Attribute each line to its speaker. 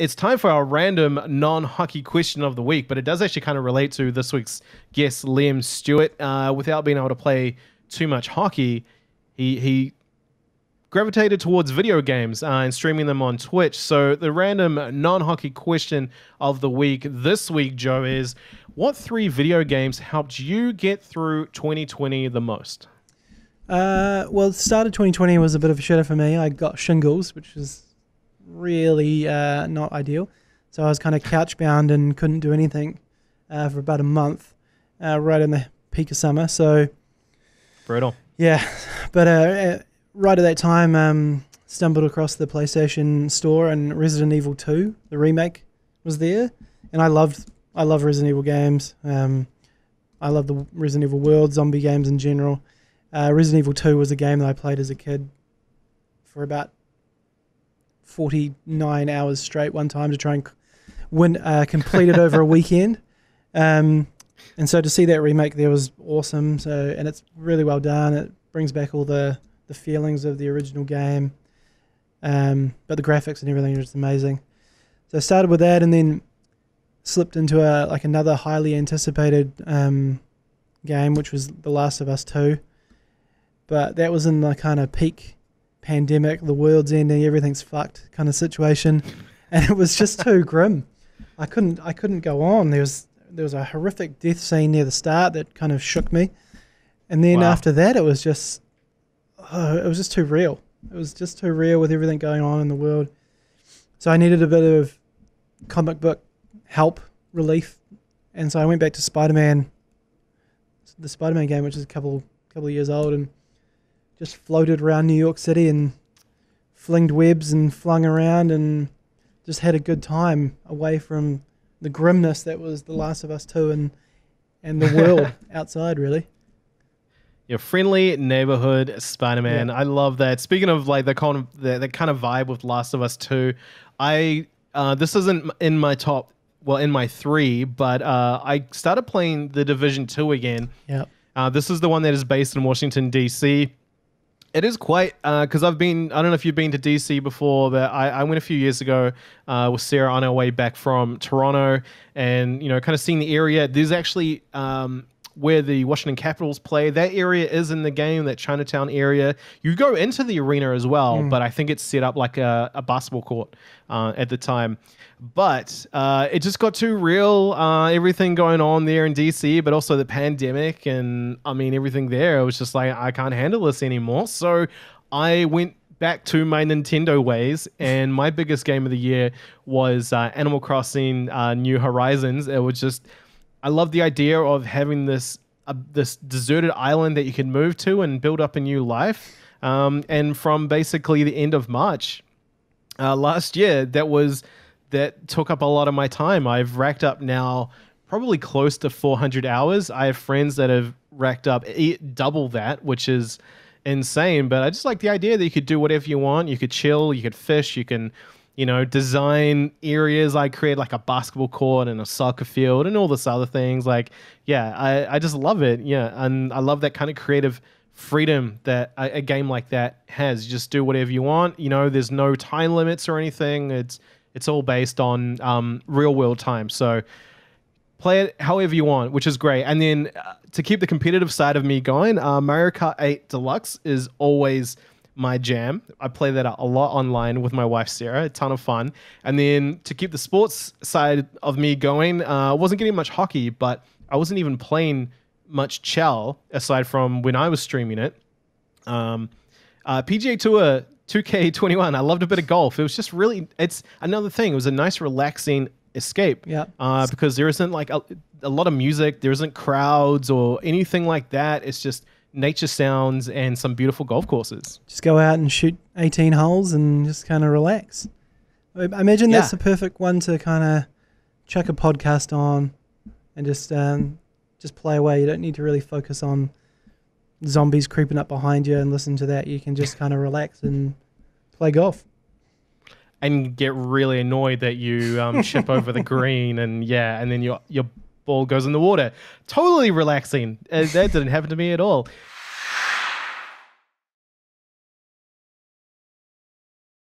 Speaker 1: it's time for our random non-hockey question of the week, but it does actually kind of relate to this week's guest, Liam Stewart. Uh, without being able to play too much hockey, he he gravitated towards video games uh, and streaming them on Twitch. So the random non-hockey question of the week this week, Joe, is what three video games helped you get through 2020 the most?
Speaker 2: Uh, well, the start of 2020 was a bit of a shitter for me. I got shingles, which is really uh, not ideal. So I was kind of couch bound and couldn't do anything uh, for about a month, uh, right in the peak of summer. So
Speaker 1: brutal.
Speaker 2: Yeah, but uh, uh, right at that time, um, stumbled across the PlayStation Store and Resident Evil 2, the remake, was there, and I loved I love Resident Evil games. Um, I love the Resident Evil world, zombie games in general. Uh, Resident Evil 2 was a game that I played as a kid for about 49 hours straight one time to try and win, uh, complete it over a weekend. Um, and so to see that remake there was awesome. So and it's really well done. It brings back all the the feelings of the original game. Um, but the graphics and everything are just amazing. So I started with that and then slipped into a like another highly anticipated um, game, which was The Last of Us Two. But that was in the kind of peak pandemic, the world's ending, everything's fucked kind of situation, and it was just too grim. I couldn't I couldn't go on. There was there was a horrific death scene near the start that kind of shook me, and then wow. after that it was just oh, it was just too real. It was just too real with everything going on in the world. So I needed a bit of comic book help, relief, and so I went back to Spider Man, the Spider Man game, which is a couple couple of years old, and just floated around New York City and flinged webs and flung around and just had a good time away from the grimness that was The Last of Us 2 and and the world outside really.
Speaker 1: Your friendly neighborhood Spider-Man. Yeah. I love that. Speaking of like the kind of the, the kind of vibe with Last of Us 2, I uh, this isn't in my top well in my 3, but uh, I started playing The Division 2 again.
Speaker 2: Yeah.
Speaker 1: Uh, this is the one that is based in Washington DC. It is quite because uh, I've been. I don't know if you've been to DC before, but I, I went a few years ago uh, with Sarah on our way back from Toronto, and you know, kind of seeing the area. There's actually um, where the Washington Capitals play. That area is in the game, that Chinatown area. You go into the arena as well, mm. but I think it's set up like a, a basketball court uh, at the time. But uh, it just got too real. Uh, everything going on there in DC, but also the pandemic, and I mean everything there. It was just like I can't handle this anymore. So I went back to my Nintendo ways, and my biggest game of the year was uh, Animal Crossing uh, New Horizons. It was just I love the idea of having this uh, this deserted island that you can move to and build up a new life. Um, and from basically the end of March uh, last year, that was that took up a lot of my time. I've racked up now probably close to 400 hours. I have friends that have racked up double that, which is insane. But I just like the idea that you could do whatever you want. You could chill, you could fish, you can, you know, design areas. I create like a basketball court and a soccer field and all this other things. Like, yeah, I, I just love it. Yeah. And I love that kind of creative freedom that a, a game like that has. You just do whatever you want. You know, there's no time limits or anything. It's, it's all based on um, real world time. So play it however you want, which is great. And then uh, to keep the competitive side of me going, uh, Mario Kart 8 Deluxe is always my jam. I play that a lot online with my wife Sarah, a ton of fun. And then to keep the sports side of me going, uh, I wasn't getting much hockey, but I wasn't even playing much Chel aside from when I was streaming it. Um, uh, PGA Tour 2K21. I loved a bit of golf. It was just really, it's another thing. It was a nice, relaxing escape.
Speaker 2: Yeah.
Speaker 1: Uh, because there isn't like a, a lot of music, there isn't crowds or anything like that. It's just nature sounds and some beautiful golf courses.
Speaker 2: Just go out and shoot 18 holes and just kind of relax. I imagine yeah. that's the perfect one to kind of chuck a podcast on and just um, just play away. You don't need to really focus on zombies creeping up behind you and listen to that. You can just kind of relax and play golf.
Speaker 1: And get really annoyed that you um, ship over the green and yeah, and then your your ball goes in the water. Totally relaxing. Uh, that didn't happen to me at all.